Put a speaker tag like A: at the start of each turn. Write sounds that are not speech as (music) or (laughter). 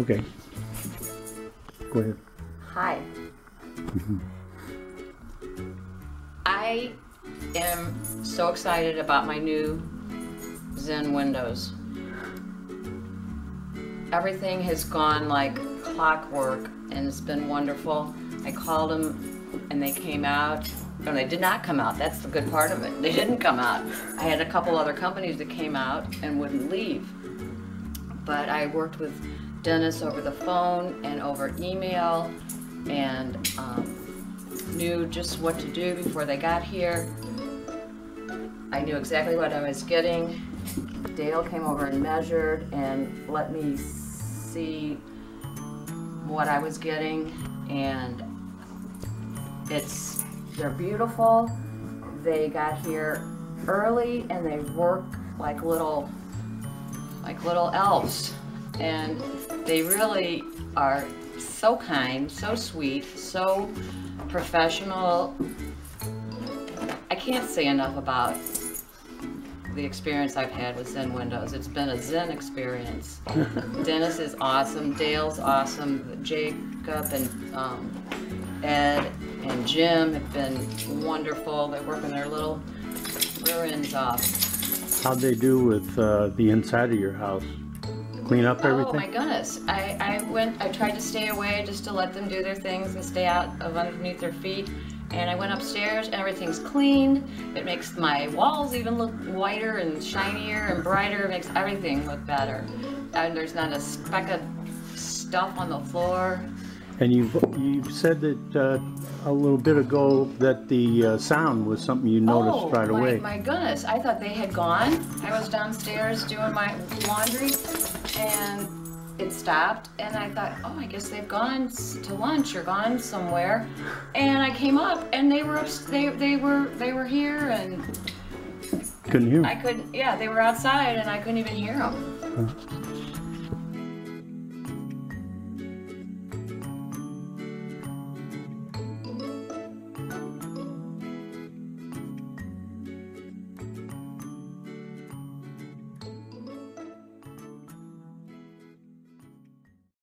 A: Okay. Go ahead.
B: Hi. Mm-hmm. I am so excited about my new Zen Windows. Everything has gone like clockwork and it's been wonderful. I called them and they came out. No, they did not come out. That's the good part of it. They didn't come out. I had a couple other companies that came out and wouldn't leave. But I worked with Dennis over the phone and over email and um, knew just what to do before they got here. I knew exactly what I was getting. Dale came over and measured and let me see what I was getting and it's they're beautiful. They got here early and they work like little like little elves and they really are so kind, so sweet, so professional. I can't say enough about the experience I've had with Zen Windows. It's been a Zen experience. (laughs) Dennis is awesome, Dale's awesome, Jacob and um, Ed and Jim have been wonderful. They're working their little rear ends off.
A: How'd they do with uh, the inside of your house? Clean up
B: oh,
A: everything?
B: Oh my goodness. I, I went, I tried to stay away just to let them do their things and stay out of underneath their feet. And I went upstairs and everything's cleaned. It makes my walls even look whiter and shinier and brighter. It makes everything look better. And there's not a speck of stuff on the floor.
A: And you've, you said that uh, a little bit ago that the uh, sound was something you noticed
B: oh,
A: right
B: my,
A: away.
B: my goodness. I thought they had gone. I was downstairs doing my laundry and it stopped and I thought, oh, I guess they've gone to lunch or gone somewhere. And I came up and they were they, they were they were here and
A: Couldn't hear. Them.
B: I couldn't yeah, they were outside and I couldn't even hear them.